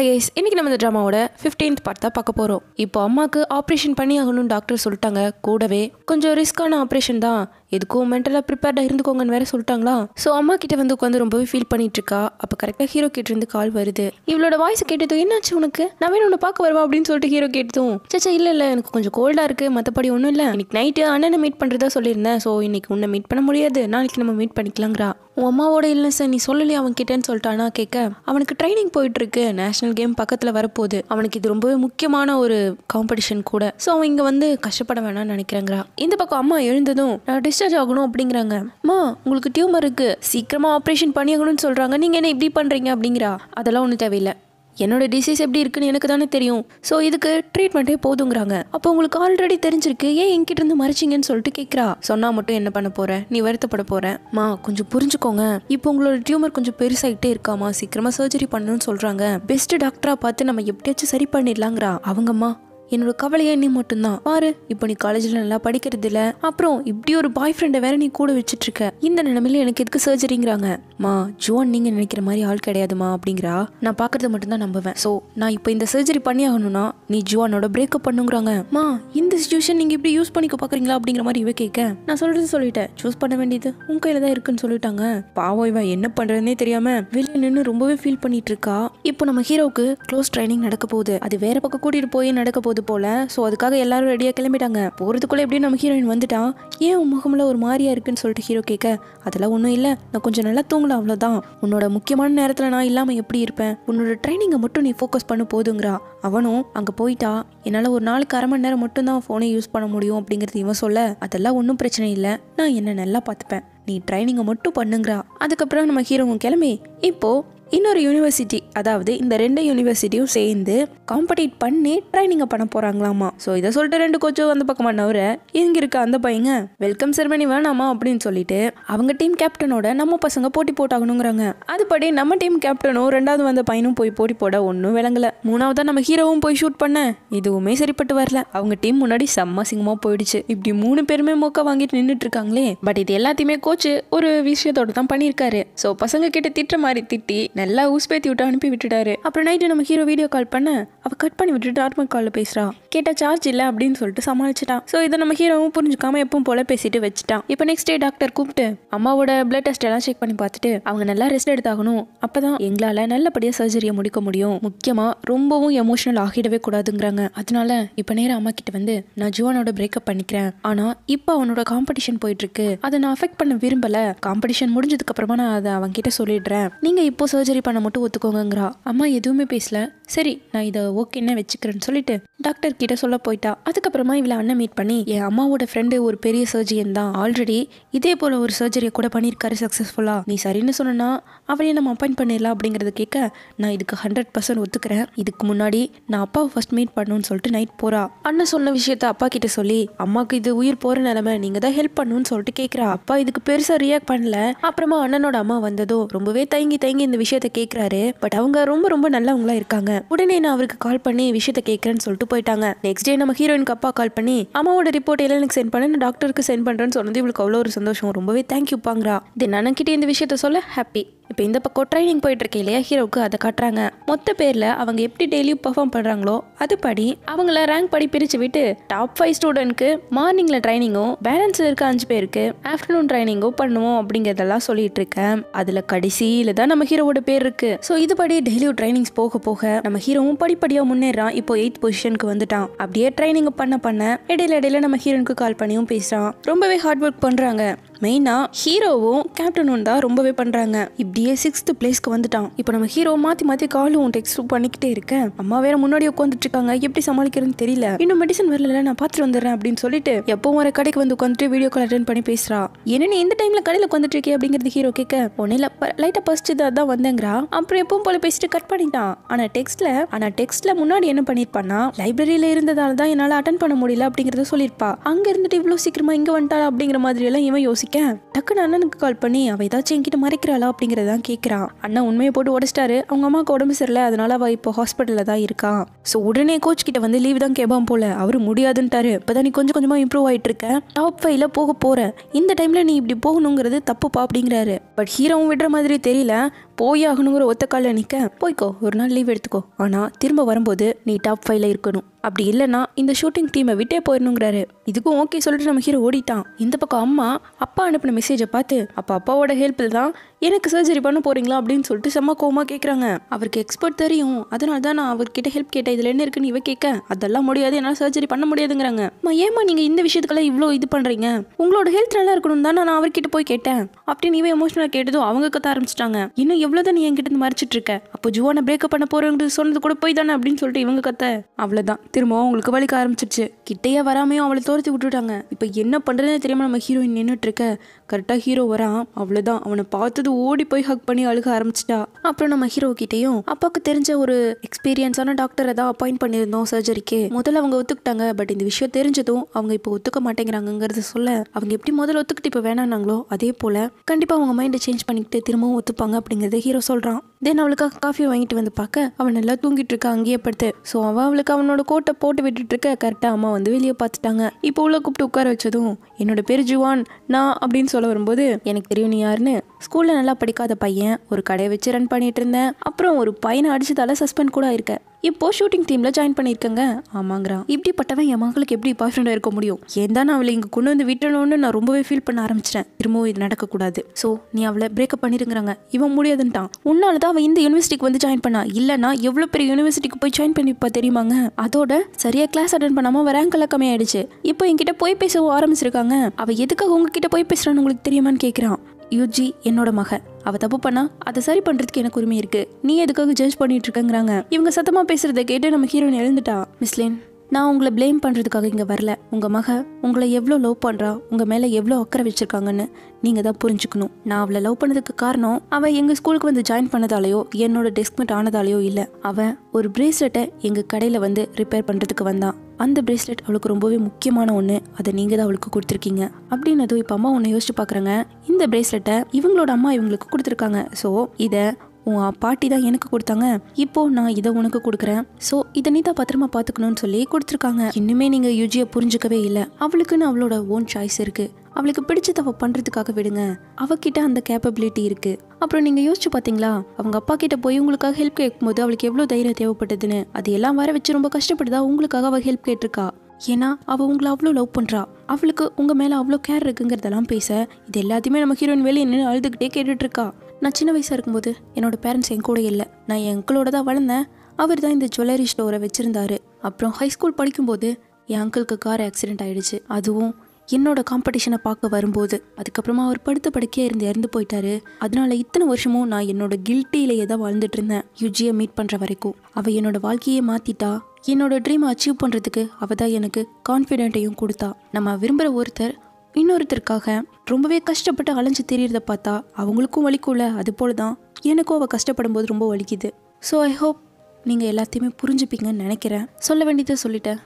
Highs இன்னைக்கு நம்ம இந்த ட்ராமாவோட ஃபிஃப்டீன்த் பார்ட் தான் பார்க்க போகிறோம் இப்போ அம்மாவுக்கு ஆப்ரேஷன் பண்ணி ஆகணும்னு டாக்டர் சொல்லிட்டாங்க. கூடவே கொஞ்சம் ரிஸ்க்கான ஆப்ரேஷன் தான். எதுக்கும் மென்டலாக ப்ரிப்பேர்டாக இருந்துக்கோங்கன்னு வேற சொல்லிட்டாங்களா? ஸோ அம்மா கிட்ட வந்து உட்காந்து ரொம்பவே ஃபீல் பண்ணிட்டு இருக்கா அப்போ கரெக்டாக ஹீரோ கிட்ட இருந்து கால் வருது. இவளோட வாய்ஸ் கேட்டதும் என்னாச்சு உனக்கு? நான் வேணும் உன்னை பார்க்க வருவா? அப்படின்னு சொல்லிட்டு ஹீரோ கேட்டதும் சச்சா இல்லை இல்லை. எனக்கு கொஞ்சம் கோல்டாக இருக்குது மற்றபடி ஒன்றும் இல்லை. இன்னைக்கு நைட்டு அண்ணனை மீட் பண்ணுறதா சொல்லியிருந்தேன். ஸோ இன்னைக்கு உன்னை மீட் பண்ண முடியாது. நாளைக்கு நம்ம மீட் பண்ணிக்கலாங்கிறா உன் அம்மாவோட இல்லை சார் நீ சொல்லலையே அவன் கிட்டேன்னு சொல்லிட்டானா கேட்க அவனுக்கு ட்ரைனிங் போயிட்டு இருக்கு நேஷனல் கேம் பக்கத்தில் வரப்போகுது. அவனுக்கு இது ரொம்பவே முக்கியமான ஒரு காம்படிஷன் கூட. ஸோ அவன் இங்கே வந்து கஷ்டப்பட வேணாம்னு நினைக்கிறேங்கிறா. இந்த பக்கம் அம்மா எழுந்ததும் நான் டிஸ்சார்ஜ் ஆகணும் அப்படிங்கிறாங்க. அம்மா உங்களுக்கு டியூமர் இருக்கு. சீக்கிரமா ஆப்ரேஷன் பண்ணியாகணும்னு சொல்றாங்க. நீங்க என்ன இப்படி பண்றீங்க? அப்படிங்கிறா. அதெல்லாம் ஒன்றும் தேவையில்லை. என்னோட டிசீஸ் எப்படி இருக்குன்னு எனக்கு தானே தெரியும். ஸோ இதுக்கு ட்ரீட்மெண்ட்டே போதுங்கிறாங்க. அப்போ உங்களுக்கு ஆல்ரெடி தெரிஞ்சிருக்கு. ஏன் என்கிட்ட இருந்து மறைச்சிங்கன்னு சொல்லிட்டு கேட்குறா சொன்னா மட்டும் என்ன பண்ண போற? நீ வருத்தப்பட போற. மா கொஞ்சம் புரிஞ்சுக்கோங்க. இப்போ உங்களோட டியூமர் கொஞ்சம் பெருசாகிட்டே இருக்காமா சீக்கிரமா சர்ஜரி பண்ணணும்னு சொல்றாங்க. பெஸ்ட் டாக்டரா பார்த்து நம்ம எப்படியாச்சும் சரி பண்ணிடலாங்கிறா. அவங்கம்மா என்னோட கவலையே நீ மட்டும்தான். பாரு இப்போ நீ காலேஜில் நல்லா படிக்கிறது இல்ல அப்புறம் இப்படி ஒரு பாய் ஃப்ரெண்டை வேற நீ கூட வச்சுட்டு இருக்க இந்த நிலைமையில எனக்கு எதுக்கு சர்ஜரிங்கிறாங்க மா ஜோன் நீங்க நினைக்கிற மாதிரி ஆள் கிடையாதுமா அப்படிங்கிறா. நான் பாக்குறத மட்டும்தான் நம்புவேன். ஸோ நான் இப்போ இந்த சர்ஜரி பண்ணி ஆகணும்னா நீ ஜுவானோட பிரேக்கப் பண்ணுங்கிறாங்க. மா இந்த சுச்சுவேஷன் நீங்க இப்படி யூஸ் பண்ணிக்க பாக்குறீங்களா அப்படிங்கிற மாதிரி இவ கேட்க. நான் சொல்றது சொல்லிட்டேன். சூஸ் பண்ண வேண்டியது உன் கையில தான் இருக்குன்னு சொல்லிட்டாங்க. பாவம் இவன் என்ன பண்றதுனே தெரியாம வெளியே நின்று ரொம்பவே ஃபீல் பண்ணிட்டு இருக்கா. இப்போ நம்ம ஹீரோவுக்கு க்ளோஸ் ட்ரைனிங் நடக்க போகுது. அது வேற பக்கம் கூட்டிட்டு போய் நடக்க போகுது. போல. ஸோ அதுக்காக எல்லாரும் ரெடியாக கிளம்பிட்டாங்க. போகிறதுக்குள்ளே எப்படியும் நம்ம ஹீரோயின் வந்துட்டான் ஏன் உன் முகமில் ஒரு மாதிரியா இருக்குன்னு சொல்லிட்டு ஹீரோ கேட்க அதெல்லாம் ஒன்றும் இல்லை. நான் கொஞ்சம் நல்லா தூங்கலாம் அவ்வளோதான் உன்னோட முக்கியமான நேரத்தில் நான் இல்லாமல் எப்படி இருப்பேன்? உன்னோட ட்ரைனிங்கை மட்டும் நீ ஃபோக்கஸ் பண்ண போதுங்கிறா. அவனும் அங்கே போயிட்டா. என்னால் ஒரு நாளுக்கு அரை மணி நேரம் மட்டும் தான் ஃபோனை யூஸ் பண்ண முடியும் அப்படிங்கிறது இவன் சொல்ல அதெல்லாம் ஒன்றும் பிரச்சனை இல்லை. நான் என்ன நல்லா பார்த்துப்பேன். நீ ட்ரைனிங்கை மட்டும் பண்ணுங்கிறா. அதுக்கப்புறம் நம்ம ஹீரோவும் கிளம்பி இப்போது இன்னொரு யூனிவர்சிட்டி அதாவது இந்த ரெண்டு யூனிவர்சிட்டியும் சேர்ந்து காம்படிட் பண்ணி ட்ரைனிங்கை பண்ண போறாங்களாமா. ஸோ இதை சொல்லிட்டு ரெண்டு கோச்சும் அந்த பக்கமா நவர இங்க இருக்க அந்த பையங்க? வெல்கம் செரமனி வேணாமா? அப்படின்னு சொல்லிட்டு அவங்க டீம் கேப்டனோட நம்ம பசங்க போட்டி போட்டாகணுங்கிறாங்க. அதுபடி நம்ம டீம் கேப்டனும் ரெண்டாவது வந்த பையனும் போய் போட்டி போட ஒன்றும் விளங்கல. மூணாவதா நம்ம ஹீரோவும் போய் ஷூட் பண்ண. இதுவுமே சரிப்பட்டு வரல. அவங்க டீம் முன்னாடி செம்ம சிங்கமா போயிடுச்சு. இப்படி மூணு பேருமே மொக்க வாங்கிட்டு நின்றுட்டு இருக்காங்களே பட் இது எல்லாத்தையுமே கோச்சு ஒரு விஷயத்தோட தான் பண்ணியிருக்காரு. ஸோ பசங்க கிட்ட திட்டுற மாதிரி திட்டி நல்லா ஊஸ்பேத்தி விட்டு அனுப்பி விட்டுட்டாரு. அப்புறம் நைட்டு நம்ம ஹீரோ வீடியோ கால் பண்ண அவ கட் பண்ணி விட்டுட்டு நார்மல் காலில் பேசுறா. கேட்டா சார்ஜ் இல்லை அப்படின்னு சொல்லிட்டு சமாளிச்சிட்டான் ஸோ இதை நம்ம ஹீரோவும் புரிஞ்சுக்காம எப்பவும் போல பேசிட்டு வச்சுட்டான் இப்போ நெக்ஸ்ட் டே டாக்டர் கூப்பிட்டு அம்மாவோட பிளட் டெஸ்ட் எல்லாம் செக் பண்ணி பார்த்துட்டு அவங்க நல்லா ரெஸ்ட் எடுத்தாகணும். அப்பதான் எங்களால நல்லபடியா சர்ஜரியை முடிக்க முடியும். முக்கியமா ரொம்பவும் எமோஷனல் ஆகிடவே கூடாதுங்கிறாங்க. அதனால இப்போ நேரம் அம்மா கிட்ட வந்து நான் ஜுவானோட பிரேக்கப் பண்ணிக்கிறேன். ஆனா இப்போ அவனோட காம்படிஷன் போயிட்டு இருக்கு. அதை நான் அஃபெக்ட் பண்ண விரும்பல. காம்படிஷன் முடிஞ்சதுக்கு அப்புறமா நான் அதை அவன் கிட்ட சொல்லிடுறேன். நீங்க இப்போ சர்ஜரி பண்ண மட்டும் ஒத்துக்கோங்கிறா அம்மா எதுவுமே பேசல. சரி நான் இதை ஓகேன்னு வச்சுக்கிறேன்னு சொல்லிட்டு டாக்டர் கிட்ட சொல்ல போயிட்டா. அதுக்கப்புறமா இவளை அண்ணன் மீட் பண்ணி என் அம்மாவோட ஃப்ரெண்டு ஒரு பெரிய சர்ஜரியன் தான். ஆல்ரெடி இதே போல ஒரு சர்ஜரியை கூட பண்ணியிருக்காரு சக்ஸஸ்ஃபுல்லா நீ சரின்னு சொன்னா அவளையே நம்ம அப்பாயின் பண்ணிடலாம் அப்படிங்கறத கேட்க நான் இதுக்கு ஹண்ட்ரட் பர்சன்ட் ஒத்துக்கிறேன். இதுக்கு முன்னாடி நான் அப்பாவை ஃபர்ஸ்ட் மீட் பண்ணணும்னு சொல்லிட்டு நைட் போறா. அண்ணன் சொன்ன விஷயத்த அப்பா கிட்ட சொல்லி அம்மாக்கு இது உயிர் போற நிலைமை நீங்க தான் ஹெல்ப் பண்ணணும்னு சொல்லிட்டு கேட்குறா. அப்பா இதுக்கு பெருசா ரியாக்ட் பண்ணல. அப்புறமா அண்ணனோட அம்மா வந்ததோ ரொம்பவே தயங்கி தயங்கி இந்த விஷயத்த கேட்குறாரு. பட் அவங்க ரொம்ப ரொம்ப நல்லவங்களா இருக்காங்க. உடனே நான் அவருக்கு கால் பண்ணி விஷயத்த கேட்கறேன்னு சொல்லிட்டு போயிட்டாங்க. நெக்ஸ்ட் டே நம்ம ஹீரோயினுக்கு அப்பா கால் பண்ணி அம்மாவோட ரிப்போர்ட் எல்லாம் எனக்கு சென்ட் பண்ண டாக்டருக்கு சென்ட் பண்றேன்னு சொன்னது இவளுக்கு அவ்வளோ ஒரு சந்தோஷம். ரொம்பவே தேங்க்யூப்பாங்கிறா தென் அண்ணன்கிட்ட இந்த விஷயத்த சொல்ல. ஹாப்பி இப்போ இந்த பக்கம் ட்ரைனிங் போயிட்டு இருக்க இல்லையா ஹீரோவுக்கு அதை காட்டுறாங்க. மொத்த பேரில் அவங்க எப்படி டெய்லியும் பெர்ஃபார்ம் பண்ணுறாங்களோ அதுபடி அவங்கள ரேங்க் படி பிரித்து விட்டு டாப் ஃபைவ் ஸ்டூடெண்ட்க்கு மார்னிங்கில் ட்ரைனிங்கும் பேலன்ஸ் இருக்க அஞ்சு பேருக்கு ஆஃப்டர்நூன் ட்ரைனிங்கும் பண்ணுவோம் அப்படிங்கிறதெல்லாம் சொல்லிட்டு இருக்கேன் அதில் கடைசியில் தான் நம்ம ஹீரோவோட பேர் இருக்கு. ஸோ இதுபடி டெய்லியும் ட்ரைனிங்ஸ் போக போக நம்ம ஹீரோவும் படிப்படியாக முன்னேறான். இப்போ எயித் பொசிஷனுக்கு வந்துட்டான். அப்படியே ட்ரைனிங் பண்ண பண்ண இடையில இடையில நம்ம ஹீரோனுக்கு கால் பண்ணியும் பேசுகிறான் ரொம்பவே ஹார்ட் ஒர்க் பண்ணுறாங்க மெயினா ஹீரோவும் கேப்டனும் தான் ரொம்பவே பண்றாங்க. இப்படியே சிக்ஸ்த் பிளேஸ்க்கு வந்துட்டான். இப்போ நம்ம ஹீரோ மாத்தி மாத்தி காலும் டெக்ஸ்ட் பண்ணிக்கிட்டே இருக்கேன் அம்மா வேற முன்னாடி உட்காந்துட்டு இருக்காங்க எப்படி சமாளிக்கிறதுன்னு தெரியல. இன்னும் மெடிசன் வரல நான் பார்த்துட்டு வந்துடுறேன் அப்படின்னு சொல்லிட்டு எப்பவும் வர கடைக்கு வந்து உட்காந்துட்டு வீடியோ கால் அட்டன் பண்ணி பேசுறா. என்ன நீ இந்த டைம்ல கடையில உட்காந்துட்டு இருக்கே அப்படிங்கிறது ஹீரோ கேட்க ஒன்னில லைட்டா பசிச்சது அதான் வந்தேங்கிறா. அப்புறம் எப்பவும் போல பேசிட்டு கட் பண்ணிட்டான். ஆனா டெக்ஸ்ட்ல ஆனா டெக்ஸ்ட்ல முன்னாடி என்ன பண்ணிருப்பான்னா லைப்ரரியில இருந்ததால தான் என்னால அட்டன் பண்ண முடியல அப்படிங்கறத சொல்லியிருப்பா. அங்க இருந்துட்டு இவ்வளவு சீக்கிரமா இங்க வந்துட்டாளா அப்படிங்கிற மாதிரி எல்லாம் இவன் யோசிக்க டக்குன்னு அண்ணனுக்கு கால் பண்ணி அவ ஏதாச்சும் என்கிட்ட மறைக்கிறாளா? அப்படிங்கறதான் கேக்குறான் அண்ணன் உண்மையை போட்டு உடச்சிட்டாரு. அவங்க அம்மாவுக்கு உடம்பு சரியில்லை. அதனால அவ இப்போ ஹாஸ்பிட்டல்ல தான் இருக்கா. ஸோ உடனே கோச் கிட்ட வந்து லீவ் தான் கேட்பான் போல. அவரு முடியாதுன்ட்டாரு. இப்பதான் நீ கொஞ்சம் கொஞ்சமா இம்ப்ரூவ் ஆயிட்டு இருக்க டாப் ஃபைவ்ல போக போகிற இந்த டைம்ல நீ இப்படி போகணுங்கிறது தப்புப்பா? அப்படிங்கிறாரு. பட் ஹீரோவும் விடுற மாதிரி தெரியல. போய் ஆகணுங்கிற ஒத்த காலில் நிற்க போய்க்கோ. ஒரு நாள் லீவ் எடுத்துக்கோ. ஆனால் திரும்ப வரும்போது நீ டாப் ஃபைவ்ல இருக்கணும். அப்படி இல்லைன்னா இந்த ஷூட்டிங் டீமை விட்டே போயிடணுங்கிறாரு. இதுக்கும் ஓகே சொல்லிட்டு நம்ம ஹீரோ ஓடிட்டான். இந்த பக்கம் அம்மா அப்பா அனுப்பின மெசேஜை பார்த்து அப்போ அப்பாவோட ஹெல்ப்பில் தான் எனக்கு சர்ஜரி பண்ண போறீங்களா அப்படின்னு சொல்லிட்டு செம்ம கோமா கேட்குறாங்க அவருக்கு எக்ஸ்பர்ட் தெரியும். அதனால தான் நான் அவர்கிட்ட ஹெல்ப் கேட்டேன். இதில் என்ன இருக்குன்னு இவ கேட்க அதெல்லாம் முடியாது. என்னால் சர்ஜரி பண்ண முடியாதுங்கிறாங்க. ஏமா நீங்கள் இந்த விஷயத்துக்கெல்லாம் இவ்வளோ இது பண்ணுறீங்க உங்களோட ஹெல்த் நல்லா இருக்கணும் தான் நான் அவர்கிட்ட போய் கேட்டேன். அப்படின்னு இவன் எமோஷனலாக கேட்டதும் அவங்க கத்த ஆரம்பிச்சிட்டாங்க. இன்னும் எவ்வளோதான் நீ என்கிட்ட இருந்து மறைச்சிட்டு இருக்க? அப்போ ஜுவானை பிரேக்கப் பண்ண போறேங்கிறது சொன்னது கூட போய் தானே? அப்படின்னு சொல்லிட்டு இவங்க கத்த. அவ்வளோதான் திரும்பவும் அவங்களுக்கு வலிக்க ஆரம்பிச்சிருச்சு. கிட்டையே வராமையும் அவளை தோர்த்தி விட்டுட்டாங்க. இப்போ என்ன பண்ணுறதுன்னு தெரியாம நம்ம ஹீரோயின் நின்றுட்டு இருக்க? கரெக்டாக ஹீரோ வரான். அவ்வளோதான் அவனை பார்த்தது ஓடி போய் ஹக் பண்ணி அழுக ஆரம்பிச்சிட்டா. அப்புறம் நம்ம ஹீரோ கிட்டேயும் அப்பாவுக்கு தெரிஞ்ச ஒரு எக்ஸ்பீரியன்ஸான டாக்டரை தான் அப்பாயிண்ட் பண்ணியிருந்தோம் சர்ஜரிக்கு முதல்ல அவங்க ஒத்துக்கிட்டாங்க பட் இந்த விஷயம் தெரிஞ்சதும் அவங்க இப்போ ஒத்துக்க மாட்டேங்கிறாங்கங்கிறத சொல்ல அவங்க எப்படி முதல்ல ஒத்துக்கிட்டு இப்போ வேணானாங்களோ அதே போல் கண்டிப்பாக அவங்க மைண்டை சேஞ்ச் பண்ணிக்கிட்டு திரும்பவும் ஒத்துப்பாங்க அப்படிங்கிறத ஹீரோ சொல்கிறான் தென் அவளுக்காக காஃபி வாங்கிட்டு வந்து பார்க்க அவன் நல்லா தூங்கிட்டு இருக்கா அங்கேயே படுத்து. ஸோ அவள் அவளுக்கு அவனோட கோட்டை போட்டு விட்டுட்டு இருக்க கரெக்டாக அம்மா வந்து வெளியே பார்த்துட்டாங்க. இப்போ உள்ள கூப்பிட்டு உட்கார வச்சதும் என்னோட பேர் ஜுவான் நான் அப்படின்னு சொல்ல வரும்போது எனக்கு தெரியும் நீ யாருன்னு. ஸ்கூலில் நல்லா படிக்காத பையன் ஒரு கடையை வச்சு ரன் பண்ணிட்டு இருந்தேன். அப்புறம் ஒரு பையனை அடிச்சதால சஸ்பெண்ட் கூட இருக்கேன் இப்போ ஷூட்டிங் டீம்ல ஜாயின் பண்ணியிருக்கேங்க ஆமாங்கிறான். இப்படிப்பட்டவன் என் மகளுக்கு எப்படி பாய் ஃப்ரெண்டாக இருக்க முடியும்? ஏன் தான் நான் அவளை இங்கே கொண்டு வந்து விட்டணும்னு நான் ரொம்பவே ஃபீல் பண்ண ஆரம்பிச்சிட்டேன். திரும்பவும் இது நடக்கக்கூடாது. ஸோ நீ அவளை பிரேக்கப் பண்ணிருங்கிறாங்க. இவன் முடியாதுன்ட்டான். உன்னால தான் அவள் இந்த யூனிவர்சிட்டிக்கு வந்து ஜாயின் பண்ணா. இல்லைனா எவ்வளோ பெரிய யூனிவர்சிட்டிக்கு போய் ஜாயின் பண்ணிப்பா தெரியுமாங்க? அதோட சரியா கிளாஸ் அட்டன் பண்ணாமல் அவ ரேங்க் எல்லாம் கம்மியாயிடுச்சு. இப்போ என்கிட்ட போய் பேசவும் ஆரம்பிச்சிருக்காங்க. அவள் எதுக்காக உங்ககிட்ட போய் பேசுறான்னு உங்களுக்கு தெரியுமான்னு கேட்குறான் யூஜி என்னோட மக அவ தப்பு பண்ணா அதை சரி பண்றதுக்கு எனக்கு உரிமை இருக்கு. நீ எதுக்காக ஜட்ஜ் பண்ணிட்டு இருக்கங்கிறாங்க? இவங்க சத்தமா பேசுறதை கேட்டு நம்ம ஹீரோயின் எழுந்துட்டா மிஸ்லேன் நான் உங்களை ப்ளேம் பண்ணுறதுக்காக இங்கே வரல. உங்கள் மக உங்களை எவ்வளோ லவ் பண்ணுறா உங்கள் மேலே எவ்வளோ அக்கறை வச்சிருக்காங்கன்னு நீங்கள் தான் புரிஞ்சுக்கணும். நான் அவளை லவ் பண்ணதுக்கு காரணம் அவள் எங்கள் ஸ்கூலுக்கு வந்து ஜாயின் பண்ணதாலேயோ என்னோட டெஸ்க்மெண்ட் ஆனதாலேயோ இல்லை. அவன் ஒரு பிரேஸ்லெட்டை எங்கள் கடையில் வந்து ரிப்பேர் பண்ணுறதுக்கு வந்தான் அந்த பிரேஸ்லெட் அவளுக்கு ரொம்பவே முக்கியமான ஒன்று அதை நீங்கள் தான் அவளுக்கு கொடுத்துருக்கீங்க. அப்படின்னதும் இப்போ அம்மா ஒன்று யோசிச்சு பார்க்குறாங்க இந்த பிரேஸ்லெட்டை இவங்களோட அம்மா இவங்களுக்கு கொடுத்துருக்காங்க. ஸோ இதை உன் பாட்டி தான் எனக்கு கொடுத்தாங்க. இப்போ நான் இதை உனக்கு கொடுக்குறேன். ஸோ இதை நீ தான் பத்திரமா பார்த்துக்கணும்னு சொல்லி கொடுத்துருக்காங்க. இன்னுமே நீங்கள் யூஜியை புரிஞ்சுக்கவே இல்லை. அவளுக்குன்னு அவளோட ஓன் சாய்ஸ் இருக்கு. அவளுக்கு பிடிச்சத அவள் பண்றதுக்காக விடுங்க. அவகிட்ட அந்த கேப்பபிலிட்டி இருக்கு. அப்புறம் நீங்க யோசிச்சு பாத்தீங்களா? அவங்க அப்பா கிட்ட போய் உங்களுக்காக ஹெல்ப் கேட்கும்போது அவளுக்கு எவ்வளவு தைரியம் தேவைப்பட்டதுன்னு. அது எல்லாம் வர வச்சு ரொம்ப கஷ்டப்படுதா? உங்களுக்காக அவ ஹெல்ப் கேட்டிருக்கா? ஏன்னா அவள் உங்களை அவ்வளோ லவ் பண்ணுறா அவளுக்கு உங்கள் மேலே அவ்வளோ கேர் இருக்குங்கிறதெல்லாம் பேச இது எல்லாத்தையுமே நம்ம ஹீரோயின் வெளியே நின்று அழுதுகிட்டே கேட்டுட்ருக்கா நான் சின்ன வயசாக இருக்கும்போது என்னோடய பேரண்ட்ஸ் என் கூட இல்லை. நான் என் அங்கிளோட தான் வளர்ந்தேன். அவர் தான் இந்த ஜுவல்லரி ஸ்டோரை வச்சுருந்தாரு. அப்புறம் ஹை ஸ்கூல் படிக்கும்போது என் அங்கிளுக்கு கார் ஆக்சிடென்ட் ஆகிடுச்சு அதுவும் என்னோட காம்படிஷனை பார்க்க வரும்போது. அதுக்கப்புறமா அவர் படுத்த படுக்கையே இருந்து இறந்து போயிட்டாரு. அதனால இத்தனை வருஷமும் நான் என்னோட கில்ட்டிலேயே தான் வாழ்ந்துட்டு இருந்தேன். யுஜியை மீட் பண்ணுற வரைக்கும். அவள் என்னோட வாழ்க்கையே மாற்றிட்டா என்னோட ட்ரீமை அச்சீவ் பண்ணுறதுக்கு அவள் தான் எனக்கு கான்ஃபிடென்ட்டையும் கொடுத்தா. நம்ம விரும்புகிற ஒருத்தர் இன்னொருத்தருக்காக ரொம்பவே கஷ்டப்பட்டு அலைஞ்சு தெரியறத பார்த்தா அவங்களுக்கும் வலிக்கும்ல அது போல தான் எனக்கும் அவள் கஷ்டப்படும் போது ரொம்ப வலிக்குது. ஸோ ஐ ஹோப் நீங்கள் எல்லாத்தையுமே புரிஞ்சுப்பீங்கன்னு நினைக்கிறேன். சொல்ல வேண்டியதை சொல்லிட்டேன்.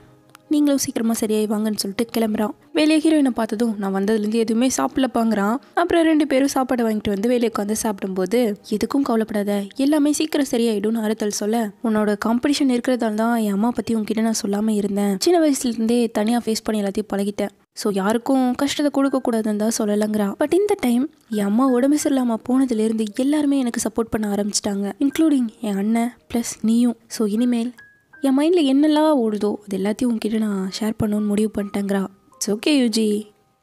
நீங்களும் சீக்கிரமாக சரியாயிவாங்கன்னு சொல்லிட்டு கிளம்புறான். வெளியே ஹீரோயினை பார்த்ததும் நான் வந்ததுலேருந்து எதுவுமே சாப்பிடலப்பாங்கிறான். அப்புறம் ரெண்டு பேரும் சாப்பாடு வாங்கிட்டு வந்து வெளியே உட்காந்து சாப்பிடும்போது எதுக்கும் கவலைப்படாத எல்லாமே சீக்கிரம் சரியாயிடும்னு அறுத்தல் சொல்ல உன்னோட காம்படிஷன் இருக்கிறதால தான் என் அம்மா பற்றி உங்ககிட்ட நான் சொல்லாமல் இருந்தேன். சின்ன வயசுலேருந்தே தனியாக ஃபேஸ் பண்ணி எல்லாத்தையும் பழகிட்டேன். ஸோ யாருக்கும் கஷ்டத்தை கொடுக்கக்கூடாதுன்னு தான் சொல்லலைங்கிறான். பட் இந்த டைம் என் அம்மா உடம்பு சரியில்லாமல் போனதுலேருந்து எல்லாருமே எனக்கு சப்போர்ட் பண்ண ஆரம்பிச்சிட்டாங்க இன்க்ளூடிங் என் அண்ணன் ப்ளஸ் நீயும். ஸோ இனிமேல் என் மைண்டில் என்னெல்லாம் ஓடுதோ அது எல்லாத்தையும் உங்ககிட்ட நான் ஷேர் பண்ணணும்னு முடிவு பண்ணிட்டேங்கிறா. இட்ஸ் ஓகே யூஜி